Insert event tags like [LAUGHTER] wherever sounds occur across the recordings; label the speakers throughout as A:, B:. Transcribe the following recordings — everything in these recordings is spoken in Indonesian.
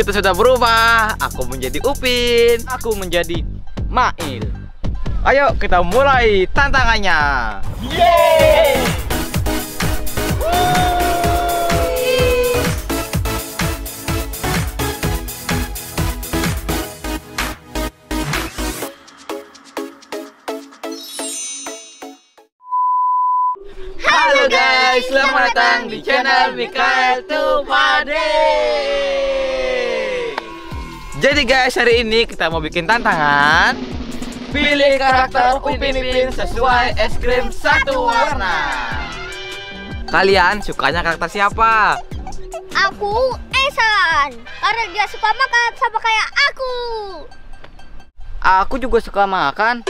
A: Kita sudah berubah. Aku menjadi Upin.
B: Aku menjadi Mail.
A: Ayo kita mulai tantangannya. Halo guys, selamat datang di channel Mikael Tupade. Jadi guys, hari ini kita mau bikin tantangan Pilih karakter Upin Ipin sesuai es krim satu warna Kalian sukanya karakter siapa?
C: Aku Esan Karena dia suka makan sama kayak aku
B: Aku juga suka makan.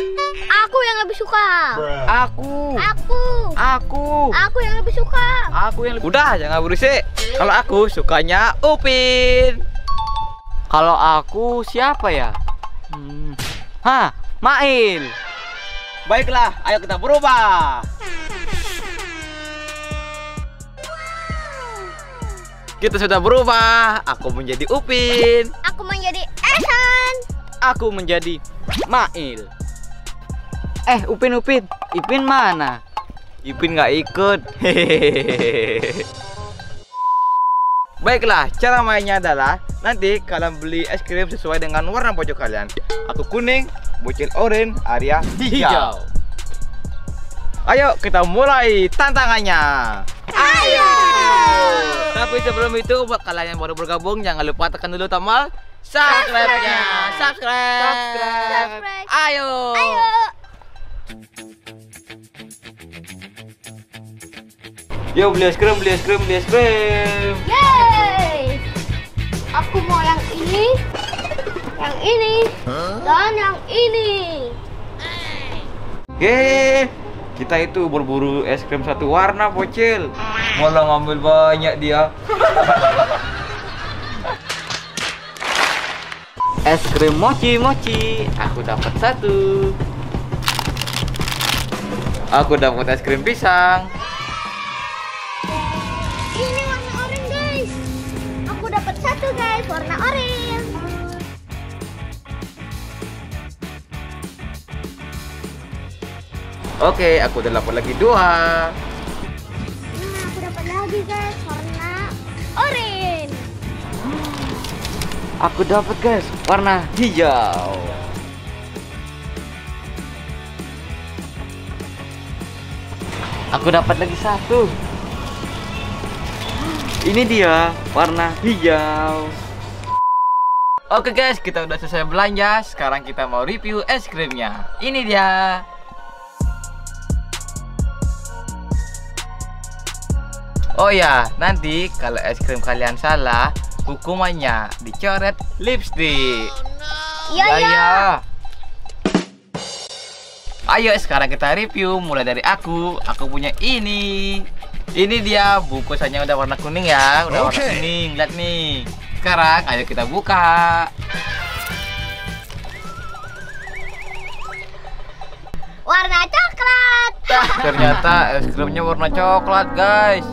C: Aku yang lebih suka
B: Aku.
C: Aku
B: Aku.
C: Aku yang lebih suka
B: Aku yang lebih
A: Udah, jangan berisik Kalau aku sukanya Upin
B: Kalau aku siapa ya? Hmm. Hah, Mail.
A: Baiklah, ayo kita berubah Kita sudah berubah Aku menjadi Upin
C: Aku menjadi Esan
B: Aku menjadi Mail. Eh, Upin Upin, Ipin mana?
A: Ipin nggak ikut. Hehehe. [LAUGHS] Baiklah, cara mainnya adalah nanti kalian beli es krim sesuai dengan warna pojok kalian. Aku kuning, bocil oranye, Arya hijau. Ayo kita mulai tantangannya.
C: Ayo
A: Tapi sebelum itu buat kalian yang baru bergabung jangan lupa tekan dulu tombol subscribe-nya. Subscribe.
C: Subscribe.
A: Ayo.
C: Ayo
A: Yo beli es krim, beli es krim, beli es krim.
C: Yeay Aku mau yang ini Yang ini Dan yang ini
A: Oke, kita itu berburu es krim satu warna, bocil. Malah ngambil banyak dia. [LAUGHS]
B: Es krim mochi mochi. Aku dapat satu.
A: Aku dapat es krim pisang.
C: Satu guys Warna oranye
A: Oke, aku udah dapat lagi dua.
C: Nah aku dapat lagi guys Warna oranye
B: Aku dapat guys, warna hijau. Aku dapat lagi satu. Ini dia warna hijau.
A: Oke guys, kita udah selesai belanja. Sekarang kita mau review es krimnya. Ini dia. Oh ya, nanti kalau es krim kalian salah, hukumannya dicoret lipstick.
C: Iya
A: Ya,
C: iya
A: ya. Ayo sekarang kita review mulai dari aku. Aku punya ini. Ini dia bungkusannya udah warna kuning ya, udah warna kuning. Lihat nih. Sekarang ayo kita buka.
C: Warna coklat [LAUGHS]
A: Ternyata es krimnya warna coklat, guys.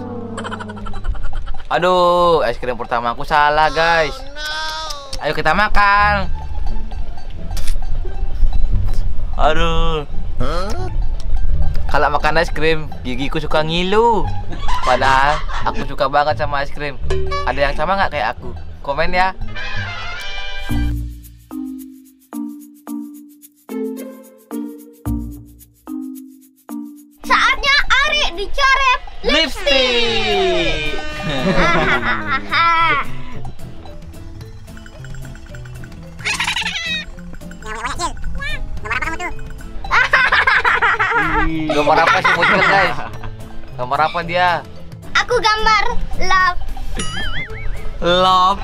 A: Aduh, es krim pertama aku salah, guys. Ayo kita makan. Aduh. Kalau makan es krim, gigiku suka ngilu. Padahal aku suka banget sama es krim. Ada yang sama nggak kayak aku? Komen ya.
C: Saatnya Ari dicoret
A: Lipstick. [LAUGHS] Gambar apa sih [LAUGHS] muncul, guys? Gambar apa dia?
C: Aku gambar love
A: Love.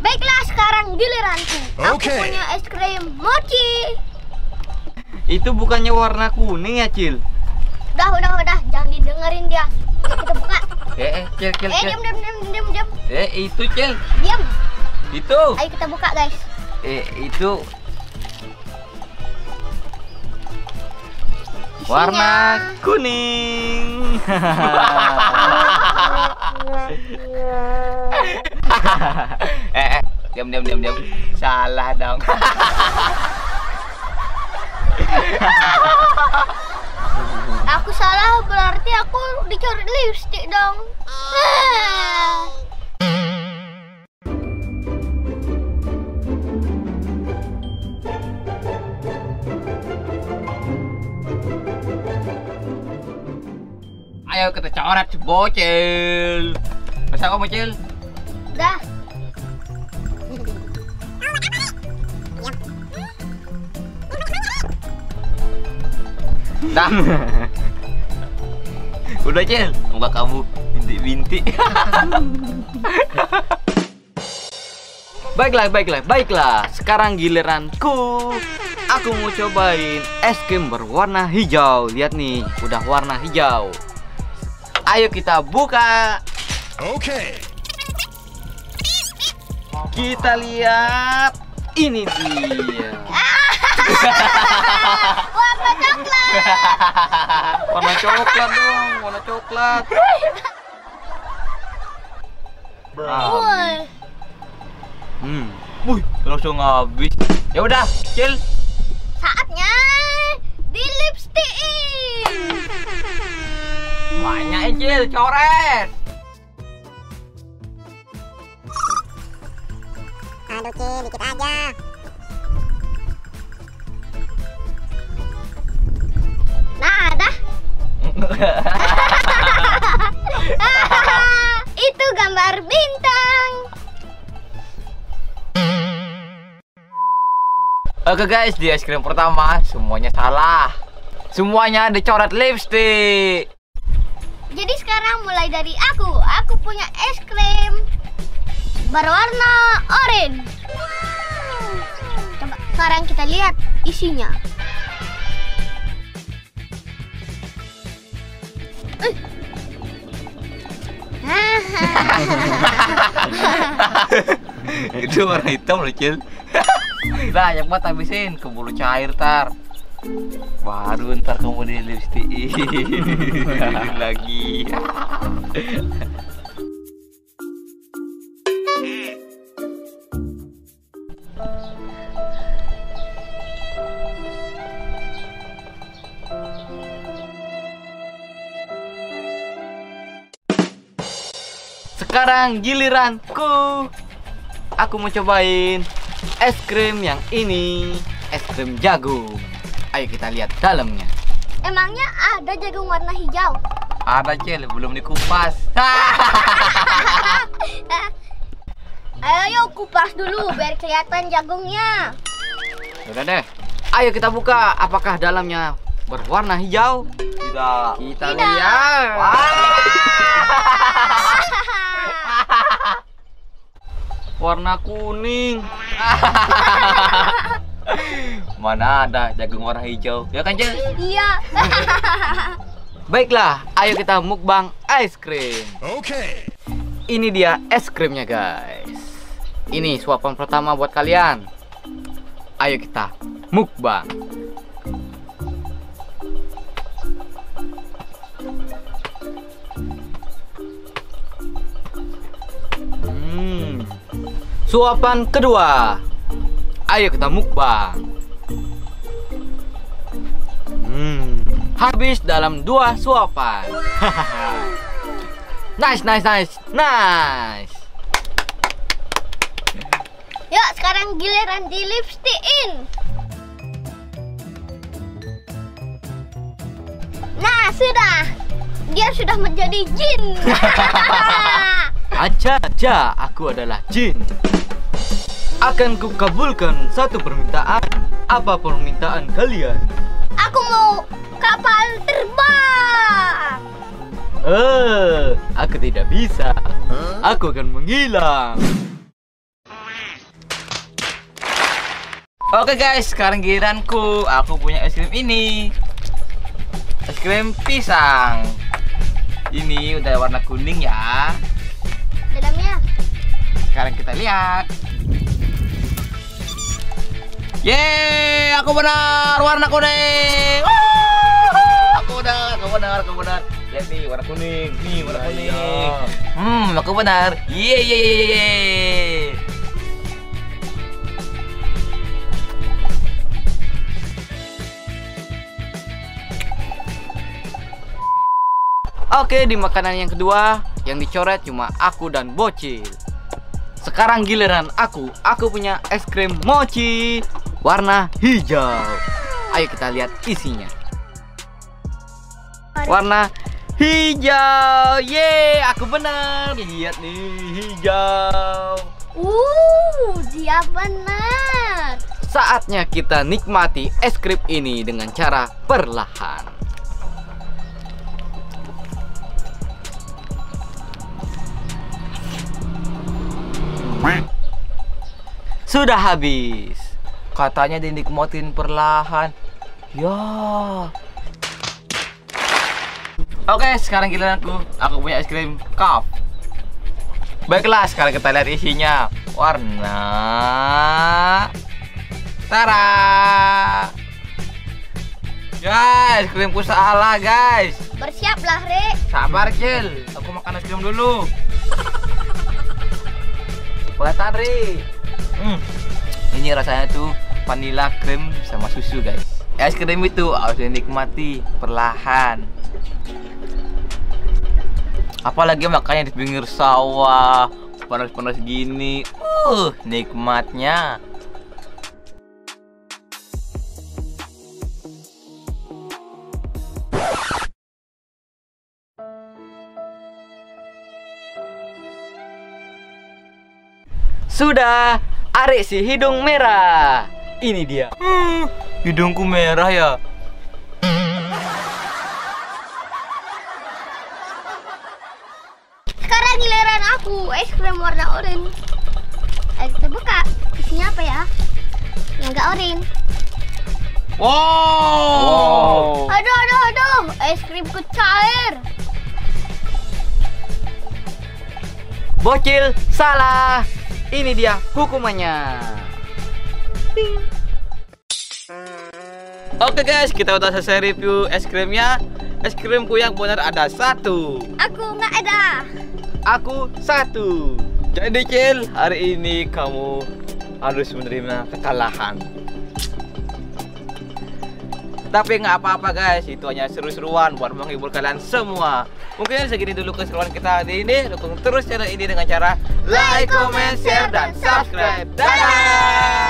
C: Baiklah sekarang giliranku Aku punya es krim mochi
B: Itu bukannya warna kuning ya, Cil?
C: Udah udah udah jangan didengerin dia Ayo kita buka
A: Eh, eh, cil, cil,
C: Eh diam diam diam diam diam
A: Eh, itu, cil.
C: Diam
A: Itu.
C: Ayo kita buka guys
A: Eh, itu warna kuning. [LAUGHS] eh, eh, diam diam diam diam. Salah dong.
C: Aku salah berarti aku dicoret lipstick dong.
A: Ayo kita coret bocil. Masa kamu bocil?
C: Dah.
A: Dah. [LAUGHS] Udah cil, muka kamu bintik-bintik. [LAUGHS]
B: Baiklah, baiklah, baiklah. Sekarang giliranku. Aku mau cobain es krim berwarna hijau. Lihat nih, udah warna hijau. Ayo kita buka.
D: Okay.
B: Kita lihat. Ini dia. [LAUGHS]
C: Warna coklat.
B: warna coklat dong, warna coklat.
C: Woi.
B: Hmm.
A: Wih, langsung habis. Ya udah, cil.
C: Saatnya di lipstickin.
A: Banyak ya, cil, coret.
E: Aduh Ci, dikit aja.
C: Nah, dah. [LAUGHS] Itu gambar bintang.
A: Oke guys, di es krim pertama semuanya salah. Semuanya dicoret lipstick.
C: Jadi sekarang mulai dari aku. Aku punya es krim berwarna oranye. Coba sekarang kita lihat isinya. Eh. [LAUGHS]
A: Itu warna hitam loh, cil. Lah, yang buat habisin keburu cair tar. Baru ntar kamu di lipstick [LAUGHS] lagi.
B: Sekarang giliranku. Aku mau cobain es krim yang ini, es krim jagung. Ayo kita lihat dalamnya.
C: Emangnya ada jagung warna hijau?
A: Ada cil, belum dikupas. [LAUGHS]
C: Ayo kupas dulu biar kelihatan jagungnya.
B: Udah deh. Ayo kita buka apakah dalamnya berwarna hijau?
A: Tidak.
B: Kita
C: Tidak.
B: lihat. [LAUGHS] Warna kuning. [LAUGHS]
A: Mana ada jagung warna hijau? Ya kan, Cil?
C: Iya. [LAUGHS]
B: Baiklah, ayo kita mukbang es krim.
D: Okay.
B: Ini dia es krimnya, guys. Ini suapan pertama buat kalian. Ayo kita mukbang. Hmm. Suapan kedua. Ayo kita mukbang. Hmm. Habis dalam dua suapan. [LAUGHS] nice, nice, nice, nice.
C: Yuk sekarang giliran di lipstickin. Nah sudah, dia sudah menjadi jin. [LAUGHS]
B: Aja, aja, aku adalah jin. Akan kukabulkan satu permintaan. Apa permintaan kalian?
C: Aku mau kapal terbang.
B: Eh, aku tidak bisa. Aku akan menghilang.
A: Oke guys, sekarang giliranku. Aku punya es krim ini. Es krim pisang. Ini udah warna kuning ya.
C: Dalamnya.
A: Sekarang kita lihat. Yeay, aku benar warna kuning. Wuh, aku benar, aku benar, aku benar. Lihat nih warna kuning, nih warna kuning.
B: Hmm, aku benar. Ye ye ye ye, ye. Oke, di makanan yang kedua yang dicoret cuma aku dan Bocil. Sekarang giliran aku. Aku punya es krim mochi warna hijau. Ayo kita lihat isinya. Warna hijau. Ye, aku benar. Lihat nih, hijau.
C: Uh, dia benar.
B: Saatnya kita nikmati es krim ini dengan cara perlahan. Sudah habis.
A: Katanya dinikmatin perlahan. Ya.
B: Oke, sekarang giliran aku. Aku punya es krim cup.
A: Baiklah, sekarang kita lihat isinya. Warna Tara. Guys, krimku salah, guys.
C: Bersiaplah, Re.
A: Sabar, Cil. Aku makan es krim dulu. [LAUGHS] Kelihatan, Ri. Hmm. Ini rasanya tuh vanilla krim sama susu, guys. Es krim itu harus dinikmati perlahan. Apalagi makannya di pinggir sawah, panas-panas gini. Uh, nikmatnya.
B: Sudah, Arik si hidung merah. Ini dia.
A: Hmm, hidungku merah ya.
C: Sekarang giliran aku es krim warna oranye. Eh, kita buka. Isinya apa ya? Yang enggak oranye.
A: Wow.
C: Aduh, aduh, aduh. Es krimku cair.
B: Bocil, salah. Ini dia hukumannya.
A: Oke guys, kita udah selesai review es krimnya. Es krimku yang benar ada satu.
C: Aku nggak ada.
B: Aku satu.
A: Jadi Cil, hari ini kamu harus menerima kekalahan. Tapi nggak apa-apa guys, itu hanya seru-seruan buat menghibur kalian semua. Mungkin segini dulu keseruan kita hari ini. Dukung terus channel ini dengan cara like, comment, share, dan subscribe. Dadah!